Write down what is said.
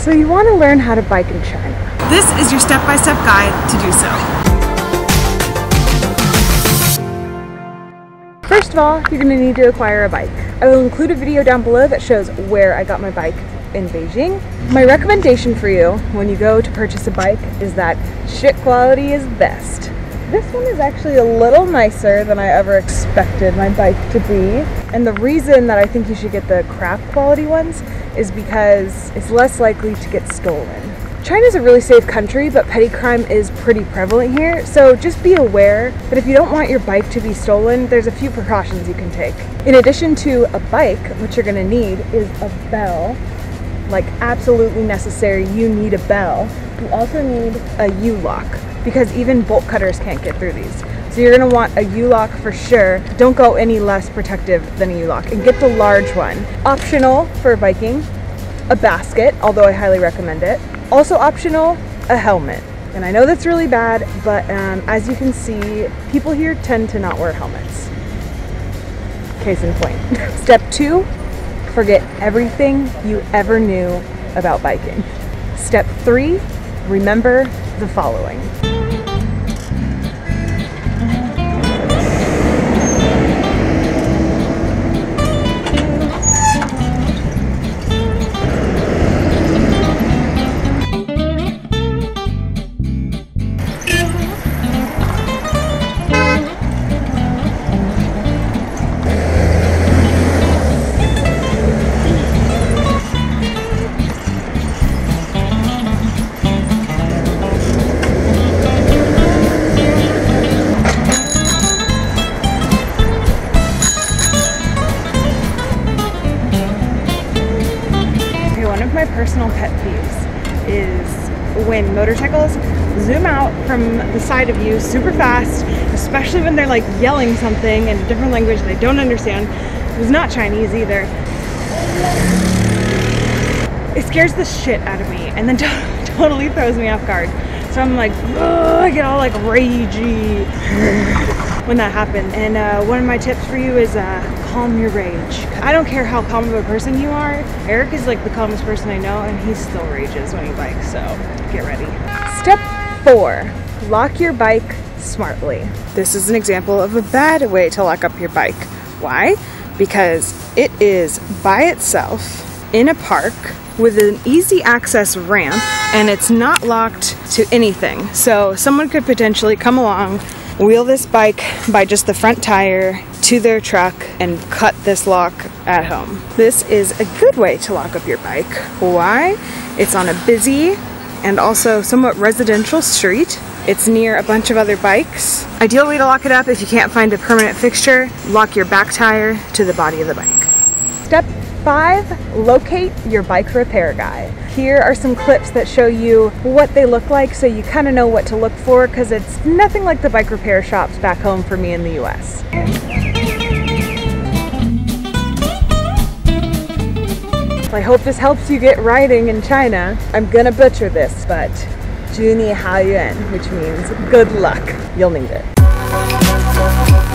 So you want to learn how to bike in China. This is your step-by-step -step guide to do so. First of all, you're going to need to acquire a bike. I will include a video down below that shows where I got my bike in Beijing. My recommendation for you when you go to purchase a bike is that shit quality is best. This one is actually a little nicer than I ever expected my bike to be. And the reason that I think you should get the crap quality ones is because it's less likely to get stolen. China's a really safe country, but petty crime is pretty prevalent here, so just be aware that if you don't want your bike to be stolen, there's a few precautions you can take. In addition to a bike, what you're gonna need is a bell, like absolutely necessary, you need a bell. You also need a U-lock because even bolt cutters can't get through these. So you're gonna want a U-lock for sure. Don't go any less protective than a U-lock and get the large one. Optional for biking, a basket, although I highly recommend it. Also optional, a helmet. And I know that's really bad, but um, as you can see, people here tend to not wear helmets. Case in point. Step two, forget everything you ever knew about biking. Step three, remember the following. Personal pet peeves is when motorcycles zoom out from the side of you super fast, especially when they're like yelling something in a different language they don't understand. It was not Chinese either. It scares the shit out of me and then totally throws me off guard. So I'm like, I get all like ragey when that happens. And uh, one of my tips for you is uh, calm your rage. I don't care how calm of a person you are. Eric is like the calmest person I know and he still rages when he bikes, so get ready. Step four, lock your bike smartly. This is an example of a bad way to lock up your bike. Why? Because it is by itself in a park with an easy access ramp and it's not locked to anything. So someone could potentially come along, wheel this bike by just the front tire to their truck and cut this lock at home. This is a good way to lock up your bike. Why? It's on a busy and also somewhat residential street. It's near a bunch of other bikes. Ideal way to lock it up if you can't find a permanent fixture, lock your back tire to the body of the bike. Step five, locate your bike repair guy. Here are some clips that show you what they look like so you kind of know what to look for because it's nothing like the bike repair shops back home for me in the US. I hope this helps you get riding in China. I'm gonna butcher this, but Juni Haoyuan, which means good luck. You'll need it.